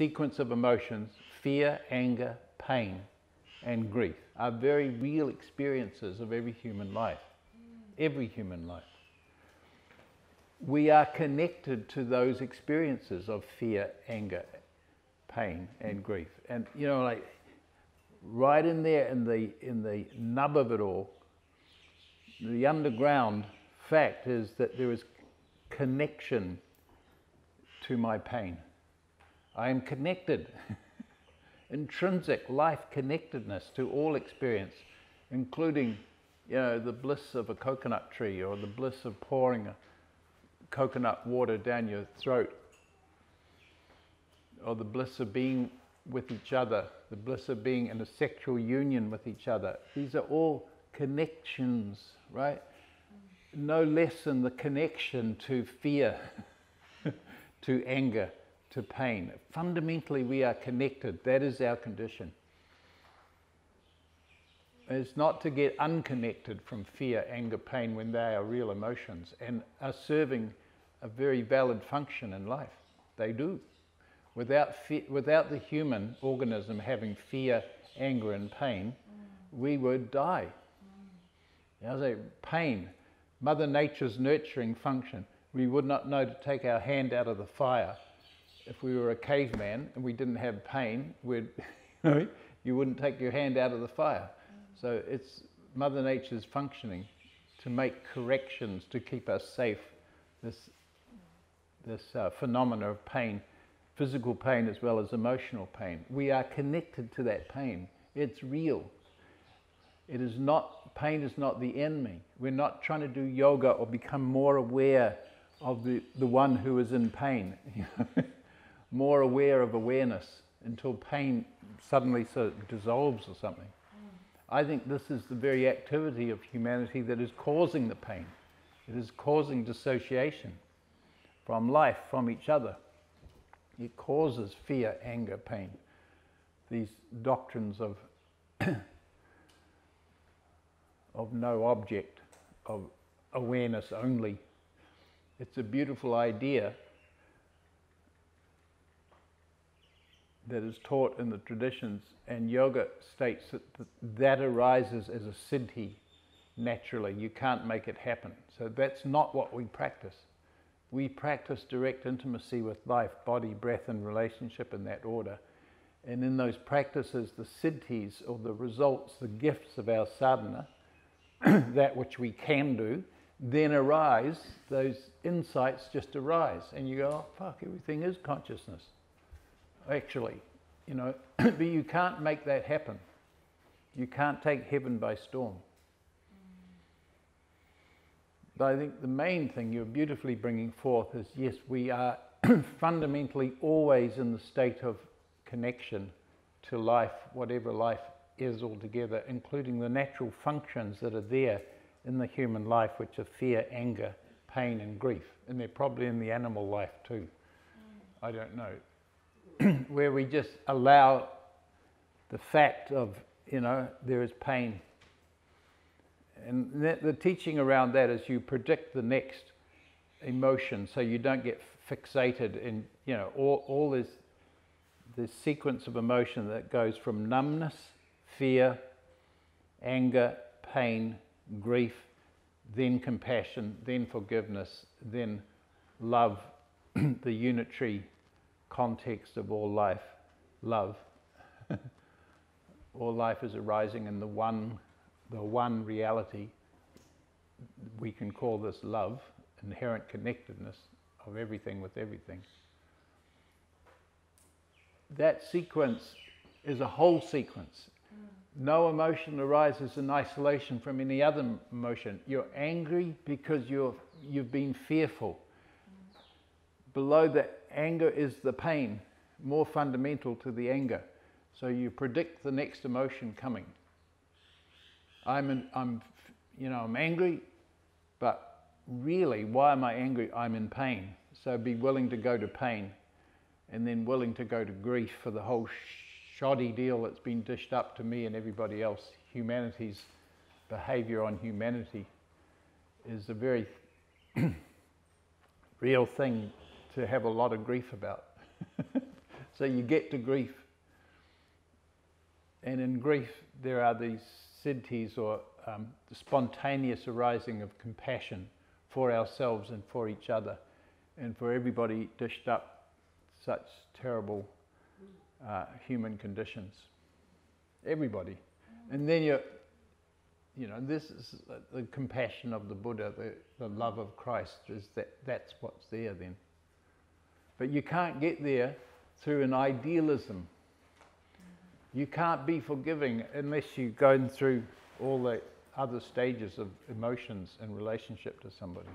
sequence of emotions, fear, anger, pain, and grief, are very real experiences of every human life. Every human life. We are connected to those experiences of fear, anger, pain, and grief. And you know, like right in there in the in the nub of it all, the underground fact is that there is connection to my pain. I am connected, intrinsic life connectedness to all experience, including you know, the bliss of a coconut tree or the bliss of pouring coconut water down your throat or the bliss of being with each other, the bliss of being in a sexual union with each other. These are all connections, right? No less than the connection to fear, to anger, to pain. Fundamentally, we are connected. That is our condition. It's not to get unconnected from fear, anger, pain when they are real emotions and are serving a very valid function in life. They do. Without, without the human organism having fear, anger, and pain, we would die. Mm. You know, pain, Mother Nature's nurturing function. We would not know to take our hand out of the fire if we were a caveman and we didn't have pain. We'd, you, know, you wouldn't take your hand out of the fire. So it's Mother Nature's functioning to make corrections to keep us safe. This, this uh, phenomena of pain physical pain as well as emotional pain. We are connected to that pain. It's real. It is not, pain is not the enemy. We're not trying to do yoga or become more aware of the, the one who is in pain. more aware of awareness until pain suddenly sort of dissolves or something. Mm. I think this is the very activity of humanity that is causing the pain. It is causing dissociation from life, from each other. It causes fear, anger, pain. These doctrines of, of no object, of awareness only. It's a beautiful idea that is taught in the traditions, and yoga states that that arises as a siddhi naturally. You can't make it happen. So that's not what we practice we practice direct intimacy with life, body, breath, and relationship in that order. And in those practices, the siddhis, or the results, the gifts of our sadhana, that which we can do, then arise, those insights just arise. And you go, oh, fuck, everything is consciousness. Actually, you know, but you can't make that happen. You can't take heaven by storm. But I think the main thing you're beautifully bringing forth is yes, we are fundamentally always in the state of connection to life, whatever life is altogether, including the natural functions that are there in the human life, which are fear, anger, pain, and grief. And they're probably in the animal life too. I don't know. Where we just allow the fact of, you know, there is pain. And the teaching around that is you predict the next emotion so you don't get fixated in, you know, all, all this, this sequence of emotion that goes from numbness, fear, anger, pain, grief, then compassion, then forgiveness, then love, the unitary context of all life, love. all life is arising in the one the one reality, we can call this love, inherent connectedness of everything with everything. That sequence is a whole sequence. No emotion arises in isolation from any other emotion. You're angry because you're, you've been fearful. Below the anger is the pain, more fundamental to the anger. So you predict the next emotion coming. I'm, in, I'm, you know, I'm angry, but really, why am I angry? I'm in pain. So be willing to go to pain and then willing to go to grief for the whole shoddy deal that's been dished up to me and everybody else. Humanity's behavior on humanity is a very real thing to have a lot of grief about. So you get to grief. And in grief, there are these siddhis or um, the spontaneous arising of compassion for ourselves and for each other and for everybody dished up such terrible uh, human conditions. Everybody. And then you're, you know, this is the compassion of the Buddha, the, the love of Christ, is that that's what's there then. But you can't get there through an idealism. You can't be forgiving unless you're going through all the other stages of emotions in relationship to somebody.